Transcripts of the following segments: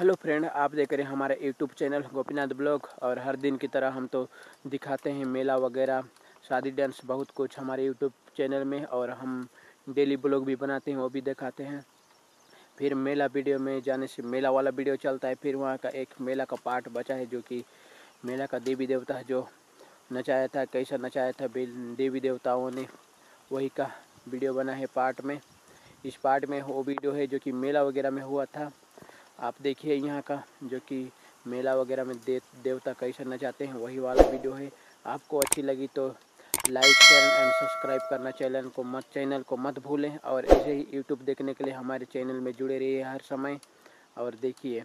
Hello friend, आप देख रहे हैं हमारे यूट्यूब चैनल गोपीनाथ ब्लॉग और हर दिन की तरह हम तो दिखाते हैं मेला वगैरह, शादी डांस बहुत कुछ हमारे यूट्यूब चैनल में और हम डेली ब्लॉग भी बनाते हैं, वो भी दिखाते हैं। फिर मेला वीडियो में जाने से मेला वाला वीडियो चलता है, फिर वहाँ का एक मेला का पार्ट बचा है जो कि मेला का देवी देवता है जो नचाया था, कैसा नचाया था देवी देवताओं ने वही का वीडियो बना है पार्ट में। इस पार्ट में वो वीडियो है जो कि मेला वगैरह में हुआ था। आप देखिए यहाँ का जो कि मेला वगैरह में दे, देवता कैसे नचाते हैं वही वाला वीडियो है। आपको अच्छी लगी तो लाइक शेयर एंड सब्सक्राइब करना चैनल को मत चैनल को मत भूलें और ऐसे ही यूट्यूब देखने के लिए हमारे चैनल में जुड़े रहिए हर समय। और देखिए।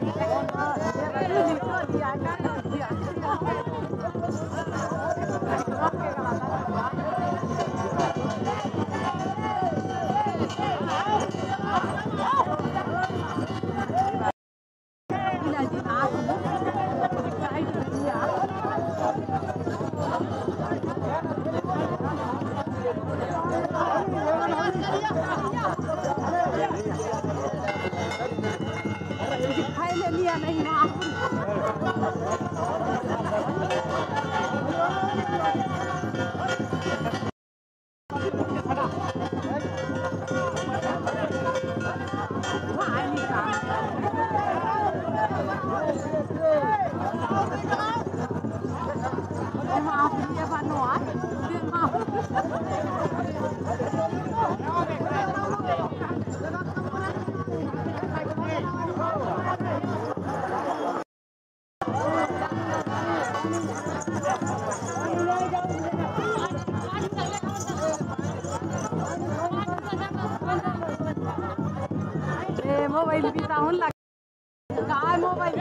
没什。मोबाइल भी जाऊन लगा काय मोबाइल